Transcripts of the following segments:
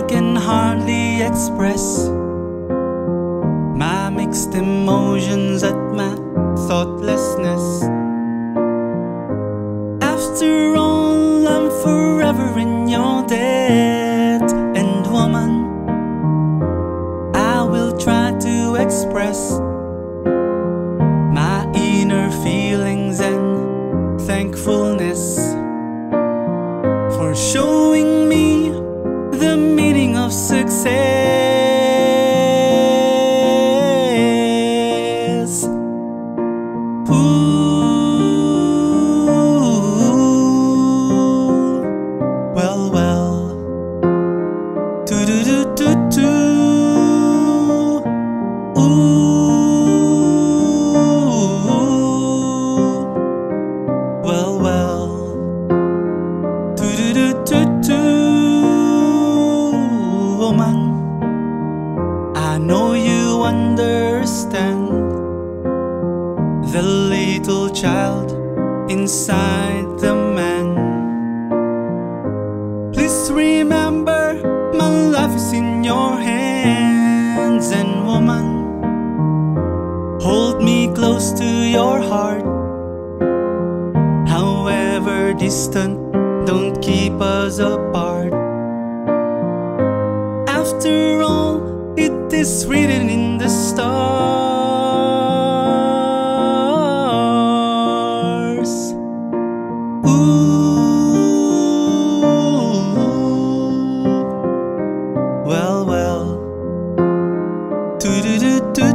can hardly express my mixed emotions at my thoughtlessness. After all, I'm forever in woman. I know you understand the little child inside the man. Please remember, my life is in your hands, and woman, hold me close to your heart. However distant, don't keep us apart. After all, it is written in the stars. Ooh, well, well, do do do do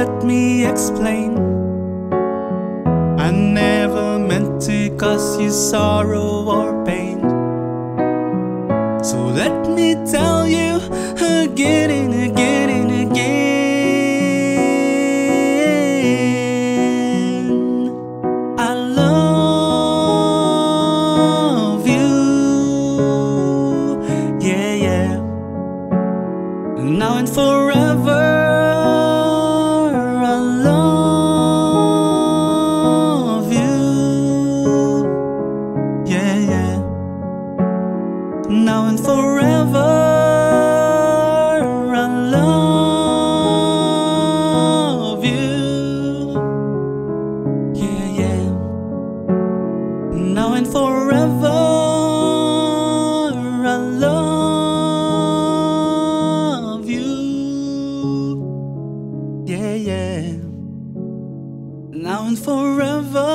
let me explain. I never meant to cause you sorrow or pain. So let me tell you again and again and again. Now and forever. I love you. Yeah, yeah. Now and forever.